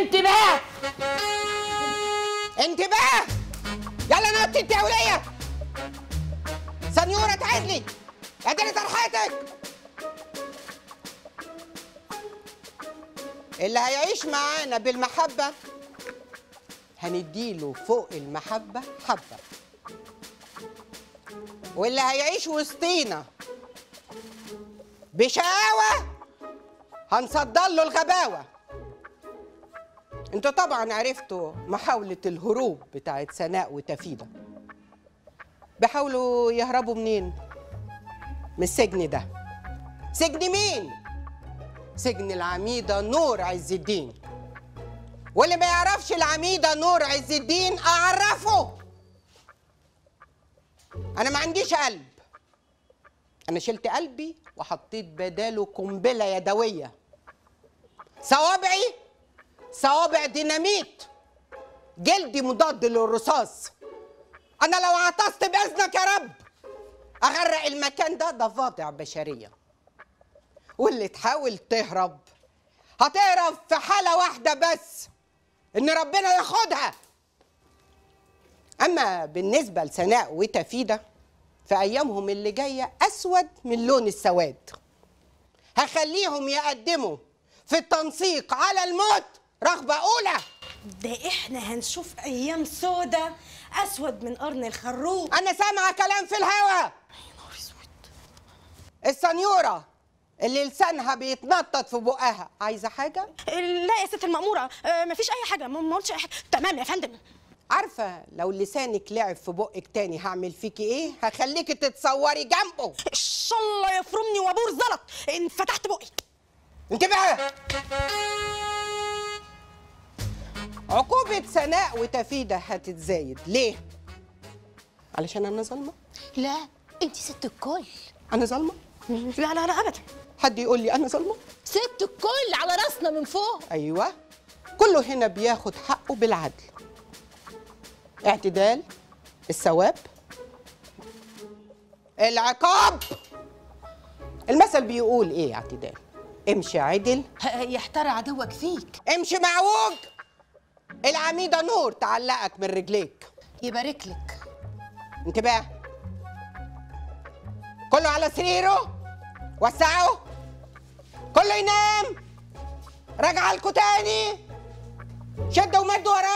انتباه. انتباه. يلا نط انت يا وليه سنيورة تعالي اديني طرحتك اللي هيعيش معانا بالمحبة هنديله فوق المحبة حبة. واللي هيعيش وسطينا بشقاوة هنصدر له الغباوة. أنتوا طبعا عرفتوا محاولة الهروب بتاعت سناء وتفيدة بيحاولوا يهربوا منين؟ من السجن ده. سجن مين؟ سجن العميدة نور عز الدين. واللي ما يعرفش العميدة نور عز الدين أعرفه. أنا ما عنديش قلب. أنا شلت قلبي وحطيت بداله قنبلة يدوية. صوابعي صوابع ديناميت. جلدي مضاد للرصاص. أنا لو عطست بأذنك يا رب أغرق المكان ده ضفادع بشرية. واللي تحاول تهرب هتهرب في حالة واحدة بس إن ربنا ياخدها. أما بالنسبة لسناء وتفيدة فايامهم اللي جاية أسود من لون السواد. هخليهم يقدموا في التنسيق على الموت رغبة أولى. ده إحنا هنشوف أيام سودة أسود من قرن الخروف. أنا سامعة كلام في الهوا. نهار أسود. السنيورة اللي لسانها بيتنطط في بقها. عايزة حاجة؟ لا يا ست المأمورة آه، مفيش أي حاجة. ما قلتش أي حاجة. تمام يا فندم. عارفة لو لسانك لعب في بقك تاني هعمل فيكي إيه؟ هخليكي تتصوري جنبه. إن شاء الله يفرمني وأبور زلط. إن فتحت بقي. انت بقى عقوبة سناء وتفيدة هتتزايد. ليه؟ علشان أنا ظالمة؟ لا أنت ست الكل. أنا ظالمة؟ لا لا لا أبدا. حد يقول لي أنا ظالمة؟ ست الكل على راسنا من فوق. أيوه. كله هنا بياخد حقه بالعدل. اعتدال الثواب العقاب. المثل بيقول إيه اعتدال؟ امشي عدل. يحترى عدوك فيك. امشي معوج العميدة نور تعلقك من رجليك. يبارك لك انتباه كله على سريره؟ وسعوا كله ينام. راجع لكم تاني شدوا ومدوا ورايا